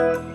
Bye.